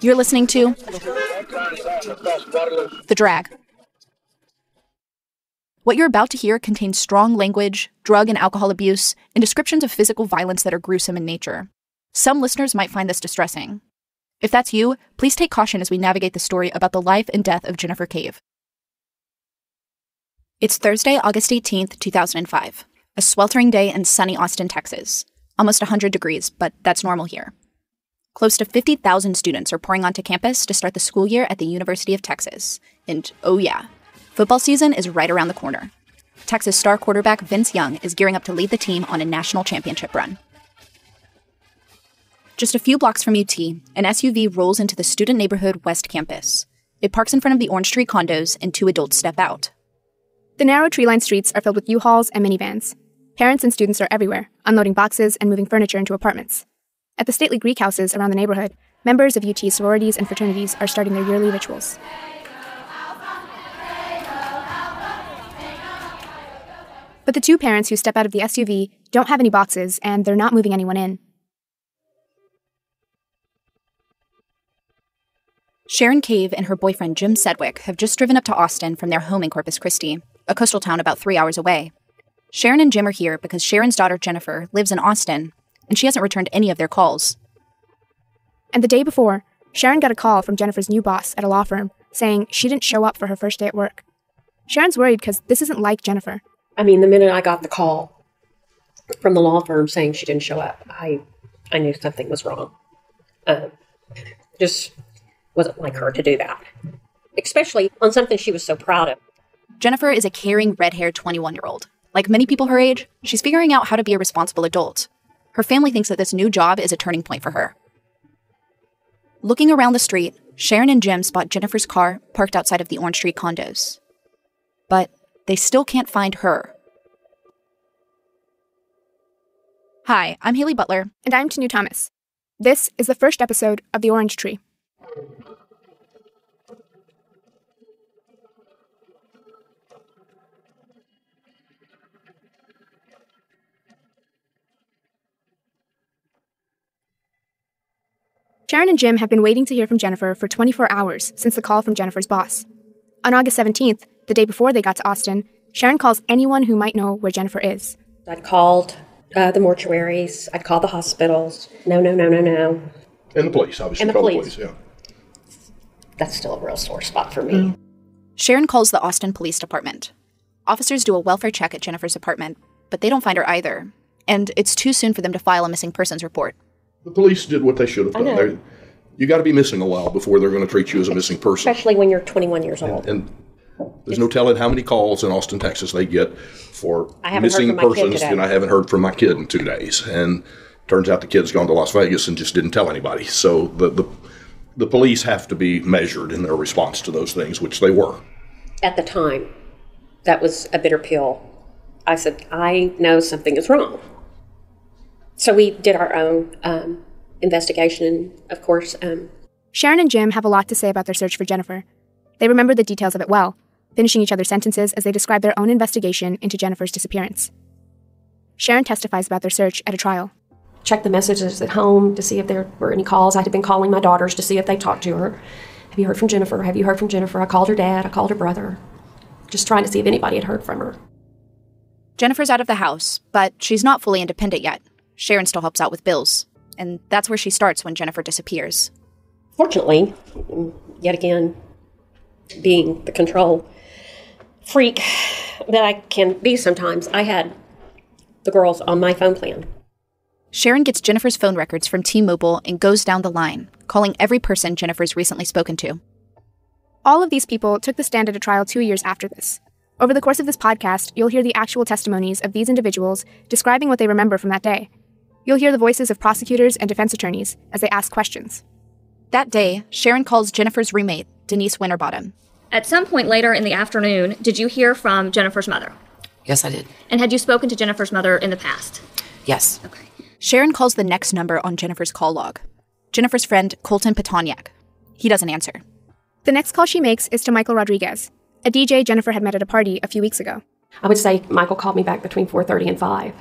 You're listening to The Drag. What you're about to hear contains strong language, drug and alcohol abuse, and descriptions of physical violence that are gruesome in nature. Some listeners might find this distressing. If that's you, please take caution as we navigate the story about the life and death of Jennifer Cave. It's Thursday, August 18th, 2005, a sweltering day in sunny Austin, Texas. Almost 100 degrees, but that's normal here. Close to 50,000 students are pouring onto campus to start the school year at the University of Texas. And oh, yeah, football season is right around the corner. Texas star quarterback Vince Young is gearing up to lead the team on a national championship run. Just a few blocks from UT, an SUV rolls into the student neighborhood West Campus. It parks in front of the Orange Tree condos, and two adults step out. The narrow tree lined streets are filled with U Hauls and minivans. Parents and students are everywhere, unloading boxes and moving furniture into apartments. At the stately Greek houses around the neighborhood, members of UT sororities and fraternities are starting their yearly rituals. But the two parents who step out of the SUV don't have any boxes, and they're not moving anyone in. Sharon Cave and her boyfriend Jim Sedwick have just driven up to Austin from their home in Corpus Christi, a coastal town about three hours away. Sharon and Jim are here because Sharon's daughter Jennifer lives in Austin, and she hasn't returned any of their calls. And the day before, Sharon got a call from Jennifer's new boss at a law firm saying she didn't show up for her first day at work. Sharon's worried because this isn't like Jennifer. I mean, the minute I got the call from the law firm saying she didn't show up, I I knew something was wrong. Um, just wasn't like her to do that, especially on something she was so proud of. Jennifer is a caring, red haired 21 year old. Like many people her age, she's figuring out how to be a responsible adult. Her family thinks that this new job is a turning point for her. Looking around the street, Sharon and Jim spot Jennifer's car parked outside of the Orange Tree condos. But they still can't find her. Hi, I'm Haley Butler. And I'm Tanu Thomas. This is the first episode of The Orange Tree. Sharon and Jim have been waiting to hear from Jennifer for 24 hours since the call from Jennifer's boss. On August 17th, the day before they got to Austin, Sharon calls anyone who might know where Jennifer is. I'd called uh, the mortuaries, I'd called the hospitals. No, no, no, no, no. And the police, obviously. And the call police. yeah. That's still a real sore spot for me. Sharon calls the Austin Police Department. Officers do a welfare check at Jennifer's apartment, but they don't find her either. And it's too soon for them to file a missing persons report. The police did what they should have I done. know. They- You got to be missing a while before they're going to treat you as a missing person. Especially when you're 21 years old. And there's no telling how many calls in Austin, Texas they get for I haven't heard missing from my kid persons, and I haven't heard from my kid in two days. And turns out the kid's gone to Las Vegas and just didn't tell anybody. So the, the, the police have to be measured in their response to those things, which they were. At the time, that was a bitter pill. I said, I know something is wrong. So we did our own um, investigation, of course. Um, Sharon and Jim have a lot to say about their search for Jennifer. They remember the details of it well, finishing each other's sentences as they describe their own investigation into Jennifer's disappearance. Sharon testifies about their search at a trial. check the messages at home to see if there were any calls. I had been calling my daughters to see if they talked to her. Have you heard from Jennifer? Have you heard from Jennifer? I called her dad. I called her brother. Just trying to see if anybody had heard from her. Jennifer's out of the house, but she's not fully independent yet. Sharon still helps out with bills. And that's where she starts when Jennifer disappears. fortunately, yet again, being the control freak that I can be sometimes, I had the girls on my phone plan. Sharon gets Jennifer's phone records from T Mobile and goes down the line, calling every person Jennifer's recently spoken to. All of these people took the stand at a trial two years after this. Over the course of this podcast, you'll hear the actual testimonies of these individuals describing what they remember from that day. You'll hear the voices of prosecutors and defense attorneys as they ask questions. That day, Sharon calls Jennifer's roommate, Denise Winterbottom. At some point later in the afternoon, did you hear from Jennifer's mother? Yes, I did. And had you spoken to Jennifer's mother in the past? Yes. Okay. Sharon calls the next number on Jennifer's call log Jennifer's friend, Colton Pitonyak. He doesn't answer. The next call she makes is to Michael Rodriguez, a DJ Jennifer had met at a party a few weeks ago. I would say Michael called me back between 4:30 and 5.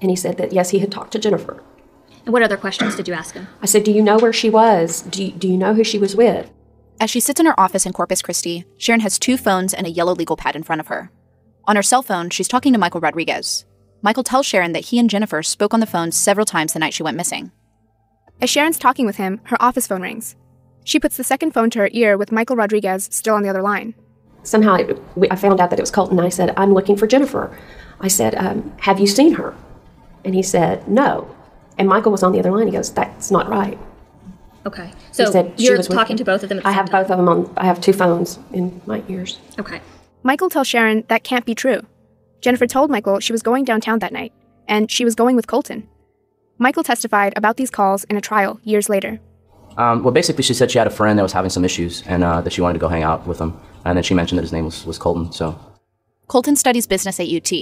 And he said that yes, he had talked to Jennifer. And what other questions did you ask him? I said, Do you know where she was? Do you, do you know who she was with? As she sits in her office in Corpus Christi, Sharon has two phones and a yellow legal pad in front of her. On her cell phone, she's talking to Michael Rodriguez. Michael tells Sharon that he and Jennifer spoke on the phone several times the night she went missing. As Sharon's talking with him, her office phone rings. She puts the second phone to her ear with Michael Rodriguez still on the other line. Somehow it, we, I found out that it was Colton. And I said, I'm looking for Jennifer. I said, um, Have you seen her? And he said, No. And Michael was on the other line. He goes, That's not right. Okay. He So said you're was talking to both of them at the I same have time. both of them on, I have two phones in my ears. Okay. Michael tells Sharon that can't be true. Jennifer told Michael she was going downtown that night, and she was going with Colton. Michael testified about these calls in a trial years later. Um, well, basically, she said she had a friend that was having some issues and uh, that she wanted to go hang out with him. And then she mentioned that his name was, was Colton. So, Colton studies business at UT.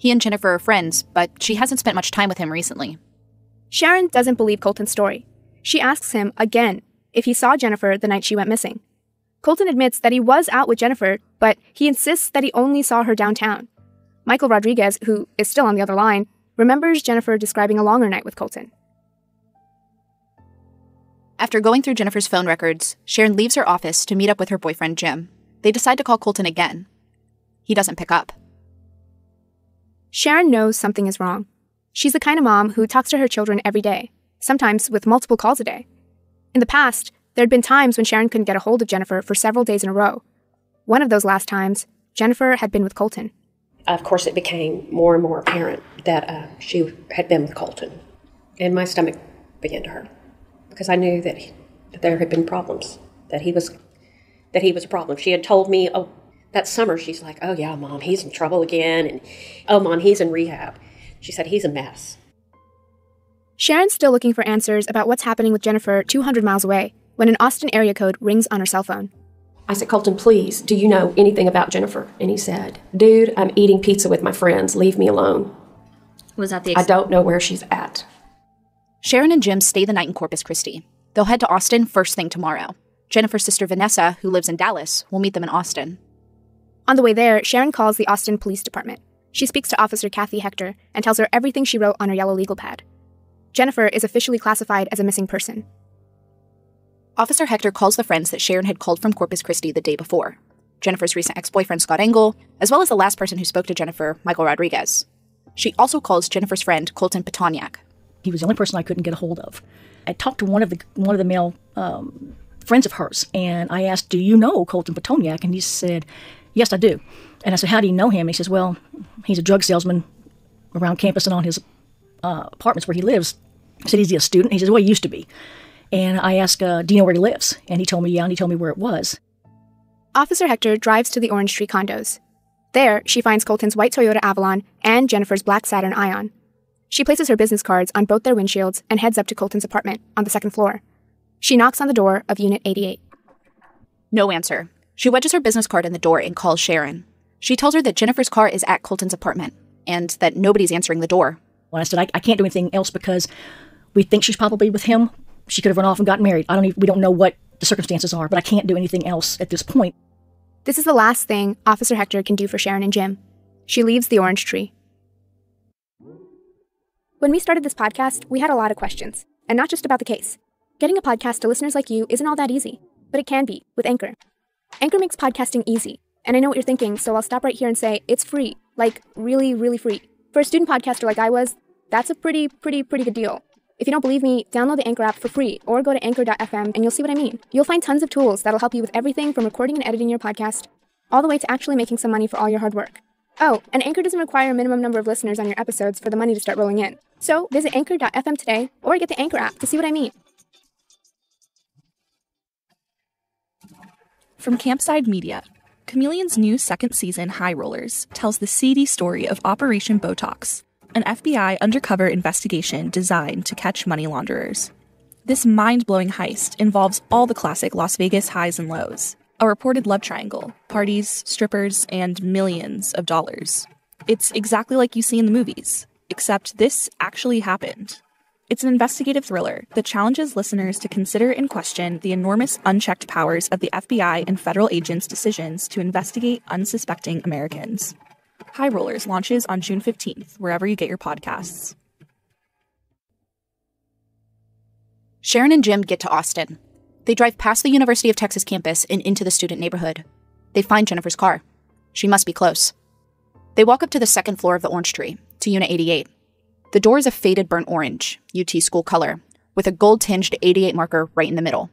He and Jennifer are friends, but she hasn't spent much time with him recently. Sharon doesn't believe Colton's story. She asks him again if he saw Jennifer the night she went missing. Colton admits that he was out with Jennifer, but he insists that he only saw her downtown. Michael Rodriguez, who is still on the other line, remembers Jennifer describing a longer night with Colton. After going through Jennifer's phone records, Sharon leaves her office to meet up with her boyfriend Jim. They decide to call Colton again. He doesn't pick up. Sharon knows something is wrong. She's the kind of mom who talks to her children every day, sometimes with multiple calls a day. In the past, there had been times when Sharon couldn't get a hold of Jennifer for several days in a row. One of those last times, Jennifer had been with Colton. Of course, it became more and more apparent that uh, she had been with Colton. And my stomach began to hurt because I knew that, he, that there had been problems, that he was that he was a problem. She had told me, oh, that summer, she's like, oh, yeah, mom, he's in trouble again. And oh, mom, he's in rehab. She said, he's a mess. Sharon's still looking for answers about what's happening with Jennifer 200 miles away when an Austin area code rings on her cell phone. I said, Colton, please, do you know anything about Jennifer? And he said, Dude, I'm eating pizza with my friends. Leave me alone. Was that the I don't know where she's at. Sharon and Jim stay the night in Corpus Christi. They'll head to Austin first thing tomorrow. Jennifer's sister Vanessa, who lives in Dallas, will meet them in Austin. On the way there, Sharon calls the Austin Police Department. She speaks to Officer Kathy Hector and tells her everything she wrote on her yellow legal pad. Jennifer is officially classified as a missing person. Officer Hector calls the friends that Sharon had called from Corpus Christi the day before Jennifer's recent ex boyfriend, Scott Engel, as well as the last person who spoke to Jennifer, Michael Rodriguez. She also calls Jennifer's friend, Colton Pitonyak. He was the only person I couldn't get a hold of. I talked to one of the one of the male um, friends of hers, and I asked, "Do you know Colton Pitonyak?" And he said, "Yes, I do." And I said, "How do you know him?" He says, "Well, he's a drug salesman around campus and on his uh, apartments where he lives." I said, "Is he a student?" He says, "Well, he used to be." And I asked, uh, "Do you know where he lives?" And he told me, "Yeah," and he told me where it was. Officer Hector drives to the Orange Tree condos. There, she finds Colton's white Toyota Avalon and Jennifer's black Saturn Ion. She places her business cards on both their windshields and heads up to Colton's apartment on the second floor. She knocks on the door of Unit 88. No answer. She wedges her business card in the door and calls Sharon. She tells her that Jennifer's car is at Colton's apartment and that nobody's answering the door. When I said, I, I can't do anything else because we think she's probably with him. She could have run off and gotten married. I don't even, we don't know what the circumstances are, but I can't do anything else at this point. This is the last thing Officer Hector can do for Sharon and Jim. She leaves the orange tree. When we started this podcast, we had a lot of questions, and not just about the case. Getting a podcast to listeners like you isn't all that easy, but it can be with Anchor. Anchor makes podcasting easy, and I know what you're thinking, so I'll stop right here and say it's free. Like, really, really free. For a student podcaster like I was, that's a pretty, pretty, pretty good deal. If you don't believe me, download the Anchor app for free or go to anchor.fm and you'll see what I mean. You'll find tons of tools that'll help you with everything from recording and editing your podcast all the way to actually making some money for all your hard work. Oh, and Anchor doesn't require a minimum number of listeners on your episodes for the money to start rolling in. So visit anchor.fm today or get the Anchor app to see what I mean. From Campside Media, Chameleon's new second season, High Rollers, tells the seedy story of Operation Botox, an FBI undercover investigation designed to catch money launderers. This mind blowing heist involves all the classic Las Vegas highs and lows a reported love triangle, parties, strippers, and millions of dollars. It's exactly like you see in the movies, except this actually happened. It's an investigative thriller that challenges listeners to consider and question the enormous unchecked powers of the FBI and federal agents' decisions to investigate unsuspecting Americans. High Rollers launches on June 15th, wherever you get your podcasts. Sharon and Jim get to Austin. They drive past the University of Texas campus and into the student neighborhood. They find Jennifer's car. She must be close. They walk up to the second floor of the Orange Tree, to Unit 88. The door is a faded burnt orange, UT school color, with a gold tinged 88 marker right in the middle.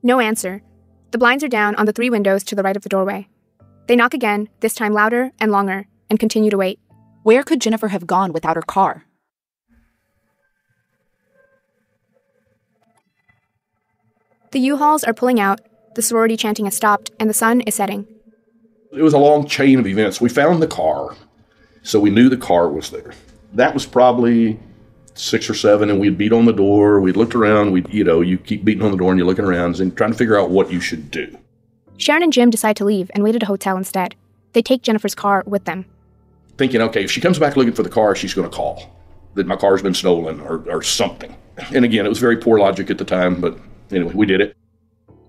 No answer. The blinds are down on the three windows to the right of the doorway. They knock again, this time louder and longer, and continue to wait. Where could Jennifer have gone without her car? The U-Hauls are pulling out, the sorority chanting has stopped, and the sun is setting. It was a long chain of events. We found the car, so we knew the car was there. That was probably six or seven, and we'd beat on the door. We'd looked around. We, you know, you keep beating on the door and you're looking around and trying to figure out what you should do. Sharon and Jim decide to leave and wait at a hotel instead. They take Jennifer's car with them. Thinking, okay, if she comes back looking for the car, she's going to call that my car's been stolen or, or something. And again, it was very poor logic at the time, but anyway, we did it.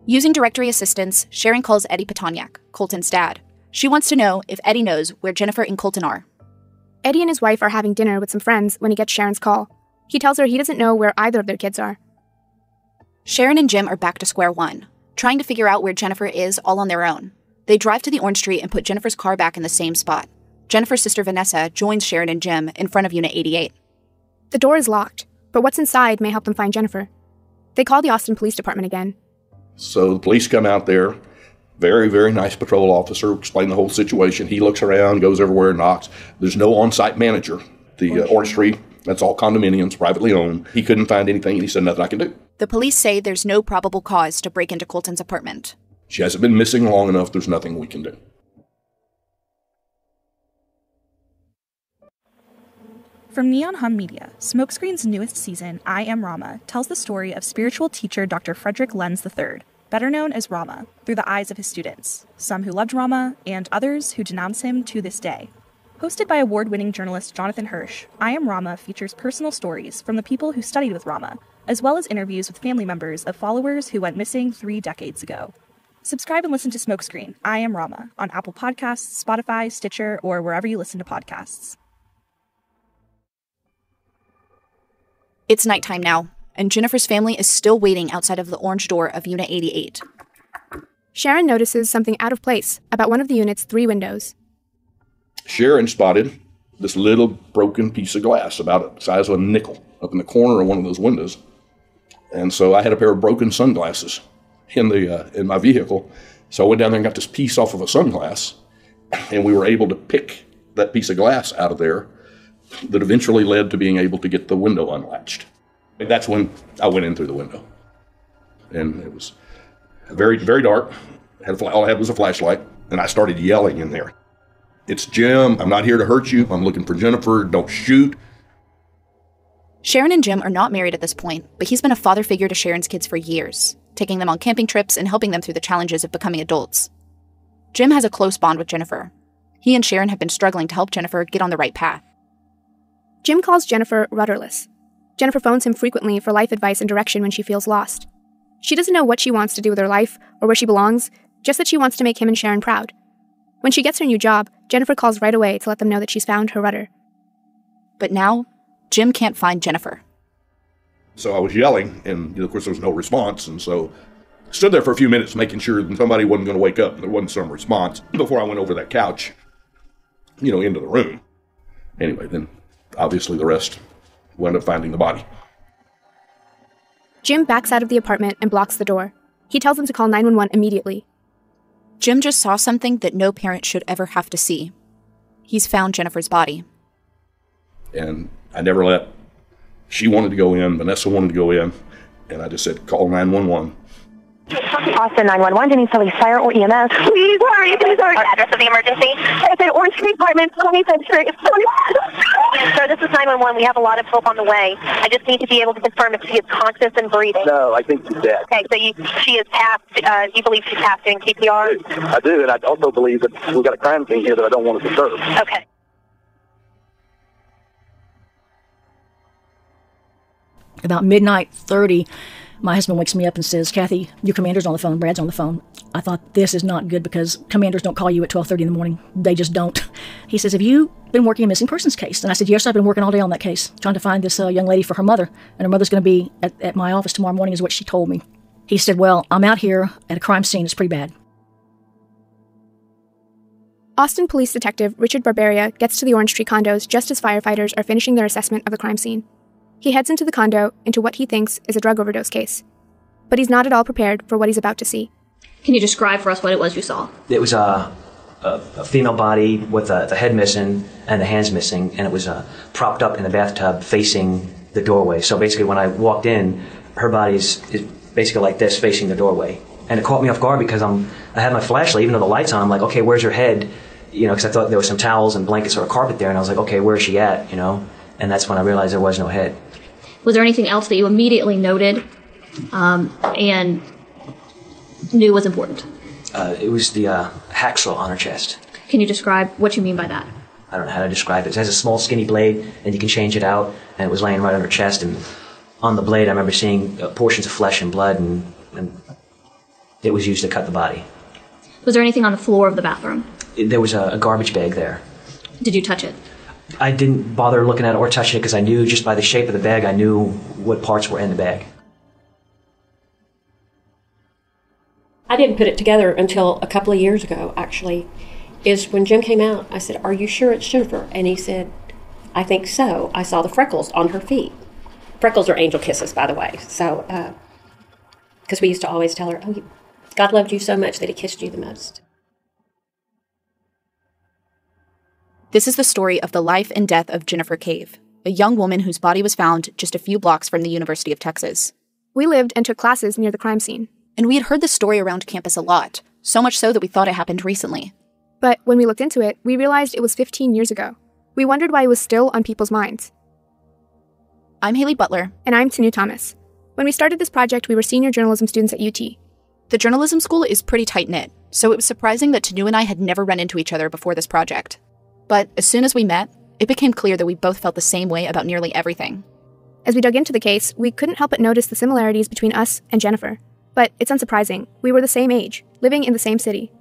Using directory assistance, Sharon calls Eddie Pitonyak, Colton's dad. She wants to know if Eddie knows where Jennifer and Colton are. Eddie and his wife are having dinner with some friends when he gets Sharon's call. He tells her he doesn't know where either of their kids are. Sharon and Jim are back to square one, trying to figure out where Jennifer is all on their own. They drive to the Orange Tree and put Jennifer's car back in the same spot. Jennifer's sister Vanessa joins Sharon and Jim in front of Unit 88. The door is locked, but what's inside may help them find Jennifer. They call the Austin Police Department again. So the police come out there. Very, very nice patrol officer, explain the whole situation. He looks around, goes everywhere, knocks. There's no on site manager. The uh, Orange Tree, that's all condominiums, privately owned. He couldn't find anything, and he said, Nothing I can do. The police say there's no probable cause to break into Colton's apartment. She hasn't been missing long enough. There's nothing we can do. From Neon Hum Media, Smokescreen's newest season, I Am Rama, tells the story of spiritual teacher Dr. Frederick Lenz III, better known as Rama, through the eyes of his students, some who loved Rama and others who denounce him to this day. Hosted by award winning journalist Jonathan Hirsch, I Am Rama features personal stories from the people who studied with Rama, as well as interviews with family members of followers who went missing three decades ago. Subscribe and listen to Smokescreen, I Am Rama, on Apple Podcasts, Spotify, Stitcher, or wherever you listen to podcasts. It's nighttime now, and Jennifer's family is still waiting outside of the orange door of Unit 88. Sharon notices something out of place about one of the unit's three windows. Sharon spotted this little broken piece of glass about the size of a nickel up in the corner of one of those windows. And so I had a pair of broken sunglasses in the uh, in my vehicle. So I went down there and got this piece off of a sunglass, and we were able to pick that piece of glass out of there. That eventually led to being able to get the window unlatched. And that's when I went in through the window, and it was very very dark. Had a, all I had was a flashlight, and I started yelling in there. It's Jim. I'm not here to hurt you. I'm looking for Jennifer. Don't shoot. Sharon and Jim are not married at this point, but he's been a father figure to Sharon's kids for years, taking them on camping trips and helping them through the challenges of becoming adults. Jim has a close bond with Jennifer. He and Sharon have been struggling to help Jennifer get on the right path. Jim calls Jennifer rudderless. Jennifer phones him frequently for life advice and direction when she feels lost. She doesn't know what she wants to do with her life or where she belongs, just that she wants to make him and Sharon proud. When she gets her new job, Jennifer calls right away to let them know that she's found her rudder. But now, Jim can't find Jennifer. So I was yelling, and of course there was no response, and so stood there for a few minutes making sure that somebody wasn't going to wake up. and There wasn't some response before I went over that couch, you know, into the room. Anyway, then obviously the rest wound up finding the body. Jim backs out of the apartment and blocks the door. He tells them to call 911 immediately. Jim just saw something that no parent should ever have to see. He's found Jennifer's body. And I never let, she wanted to go in, Vanessa wanted to go in, and I just said, call 911. Austin 911, Denise Police Fire or EMS. Please hurry, please hurry. Address of the emergency? It's at Orange Street Apartment, 25th Street. Yes, sir, this is 911. We have a lot of help on the way. I just need to be able to confirm if she is conscious and breathing. No, I think she's dead. Okay, so you, she is past, uh, you believe she's passed doing CPR? I do, and I also believe that we've got a crime scene here that I don't want to disturb. Okay. About midnight 30, My husband wakes me up and says, Kathy, your commander's on the phone, Brad's on the phone. I thought this is not good because commanders don't call you at 12:30 in the morning. They just don't. He says, "Have you been working a missing persons case?" And I said, "Yes, I've been working all day on that case, trying to find this uh, young lady for her mother, and her mother's going to be at, at my office tomorrow morning," is what she told me. He said, "Well, I'm out here at a crime scene. It's pretty bad." Austin Police Detective Richard Barberia gets to the Orange Tree condos just as firefighters are finishing their assessment of the crime scene. He heads into the condo into what he thinks is a drug overdose case. But he's not at all prepared for what he's about to see. Can you describe for us what it was you saw? It was a, a, a female body with a, the head missing and the hands missing, and it was uh, propped up in the bathtub facing the doorway. So basically, when I walked in, her body is, is basically like this, facing the doorway. And it caught me off guard because I'm, I had my flashlight, even though the light's on. I'm like, okay, where's her head? You know, because I thought there was some towels and blankets or a carpet there, and I was like, okay, where's she at? You know, and that's when I realized there was no head. Was there anything else that you immediately noted um, and knew was important? Uh, it was the uh, hacksaw on her chest. Can you describe what you mean by that? I don't know how to describe it. It has a small, skinny blade, and you can change it out. And it was laying right on her chest, and on the blade, I remember seeing uh, portions of flesh and blood, and, and it was used to cut the body. Was there anything on the floor of the bathroom? There was a, a garbage bag there. Did you touch it? I didn't bother looking at it or touching it because I knew just by the shape of the bag, I knew what parts were in the bag. I didn't put it together until a couple of years ago, actually. Is when Jim came out, I said, Are you sure it's Jennifer? And he said, I think so. I saw the freckles on her feet. Freckles are angel kisses, by the way. So, uh, because we used to always tell her, Oh, God loved you so much that he kissed you the most. This is the story of the life and death of Jennifer Cave, a young woman whose body was found just a few blocks from the University of Texas. We lived and took classes near the crime scene. And we had heard this story around campus a lot, so much so that we thought it happened recently. But when we looked into it, we realized it was 15 years ago. We wondered why it was still on people's minds. I'm Haley Butler. And I'm Tanu Thomas. When we started this project, we were senior journalism students at UT. The journalism school is pretty tight knit, so it was surprising that Tanu and I had never run into each other before this project. But as soon as we met, it became clear that we both felt the same way about nearly everything. As we dug into the case, we couldn't help but notice the similarities between us and Jennifer. But it's unsurprising. We were the same age, living in the same city.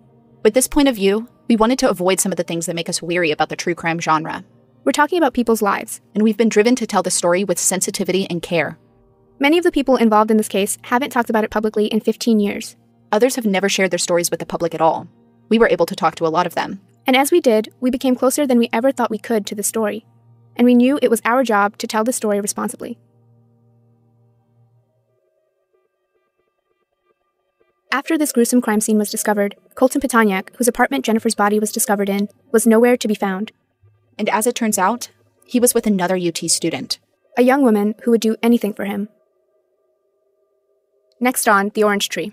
With this point of view, we wanted to avoid some of the things that make us weary about the true crime genre. We're talking about people's lives. And we've been driven to tell the story with sensitivity and care. Many of the people involved in this case haven't talked about it publicly in 15 years. Others have never shared their stories with the public at all. We were able to talk to a lot of them. And as we did, we became closer than we ever thought we could to the story. And we knew it was our job to tell the story responsibly. After this gruesome crime scene was discovered, Colton Pitonyak, whose apartment Jennifer's body was discovered in, was nowhere to be found. And as it turns out, he was with another UT student. A young woman who would do anything for him. Next on The Orange Tree.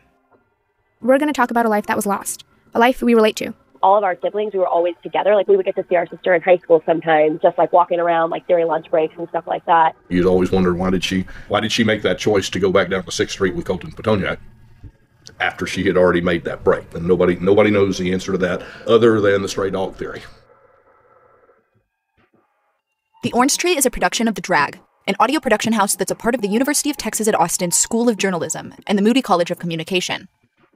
We're going to talk about a life that was lost, a life we relate to. All of our siblings, we were always together. Like we would get to see our sister in high school sometimes, just like walking around like during lunch breaks and stuff like that. You'd always wonder why did she why did she make that choice to go back down to Sixth Street with Colton Pitonyak after she had already made that break? And nobody nobody knows the answer to that other than the stray dog theory. The Orange Tree is a production of The Drag, an audio production house that's a part of the University of Texas at Austin School of Journalism and the Moody College of Communication.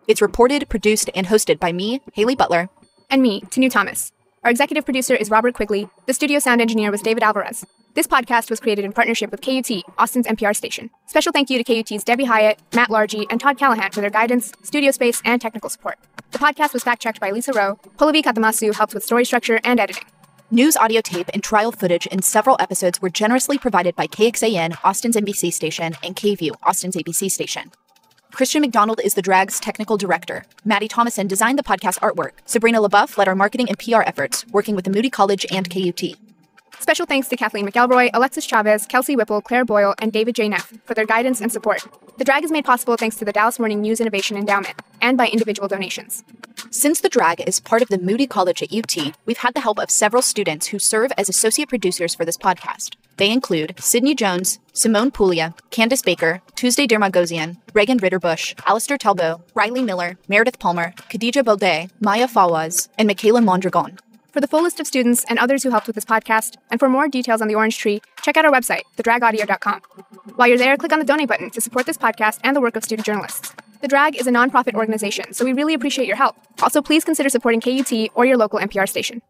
It's reported, produced, and hosted by me, Haley Butler, And me, Tanu Thomas. Our executive producer is Robert Quigley. The studio sound engineer was David Alvarez. This podcast was created in partnership with KUT, Austin's NPR station. Special thank you to KUT's Debbie Hiott, Matt Largey, and Todd Callahan for their guidance, studio space, and technical support. The podcast was fact checked by Lisa Rowe. Polavi Katamasu helped with story structure and editing. News audio tape and trial footage in several episodes were generously provided by KXAN, Austin's NBC station, and KVUE, Austin's ABC station. Christian McDonald is the drag's technical director. Maddie Thomason designed the podcast artwork. Sabrina LaBeouf led our marketing and PR efforts, working with the Moody College and KUT. Special thanks to Kathleen McElroy, Alexis Chavez, Kelsey Whipple, Claire Boyle, and David J. Neff for their guidance and support. The drag is made possible thanks to the Dallas Morning News Innovation Endowment and by individual donations. Since The Drag is part of the Moody College at UT, we've had the help of several students who serve as associate producers for this podcast. They include Sydney Jones, Simone Puglia, Candace Baker, Tuesday Dermagosian, Reagan Ritterbush, Alistair Telbo, Riley Miller, Meredith Palmer, Khadija Baudet, Maya Fawaz, and Michaela Mondragon. For the full list of students and others who helped with this podcast, and for more details on the Orange Tree, check out our website, thedragaudio.com. While you're there, click on the donate button to support this podcast and the work of student journalists. The Drag is a nonprofit organization, so we really appreciate your help. Also, please consider supporting KUT or your local NPR station.